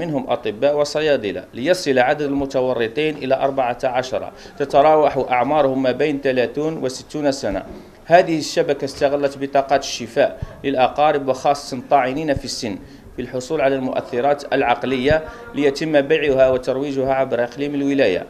منهم أطباء وصيادلة ليصل عدد المتورطين إلى 14 تتراوح أعمارهم ما بين 30 و 60 سنة. هذه الشبكة استغلت بطاقات الشفاء للأقارب وخاصة الطاعنين في السن في الحصول على المؤثرات العقلية ليتم بيعها وترويجها عبر إقليم الولاية.